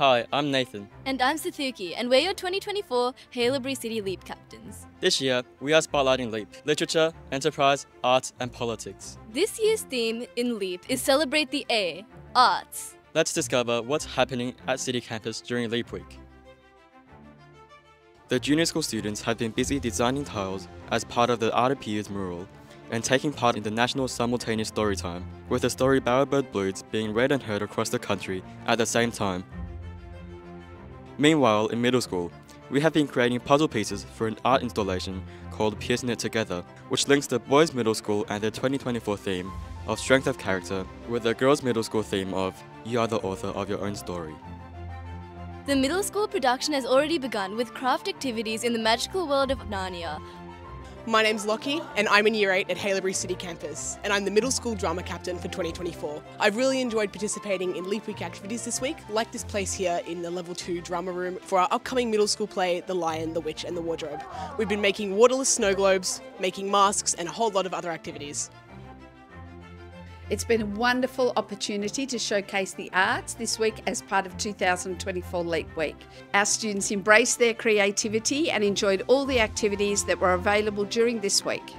Hi, I'm Nathan. And I'm Sathuki, and we're your 2024 Haileybury City LEAP captains. This year, we are spotlighting LEAP literature, enterprise, arts, and politics. This year's theme in LEAP is Celebrate the A, Arts. Let's discover what's happening at City Campus during LEAP Week. The junior school students have been busy designing tiles as part of the Art Appears mural and taking part in the National Simultaneous Storytime, with the story Bowerbird Blues being read and heard across the country at the same time. Meanwhile, in middle school, we have been creating puzzle pieces for an art installation called Piecing It Together, which links the boys' middle school and their 2024 theme of Strength of Character with the girls' middle school theme of You are the author of your own story. The middle school production has already begun with craft activities in the magical world of Narnia, my name's Lockie and I'm in Year 8 at Haileybury City Campus and I'm the middle school drama captain for 2024. I've really enjoyed participating in Leap Week activities this week, like this place here in the level 2 drama room for our upcoming middle school play The Lion, the Witch and the Wardrobe. We've been making waterless snow globes, making masks and a whole lot of other activities. It's been a wonderful opportunity to showcase the arts this week as part of 2024 Leap Week. Our students embraced their creativity and enjoyed all the activities that were available during this week.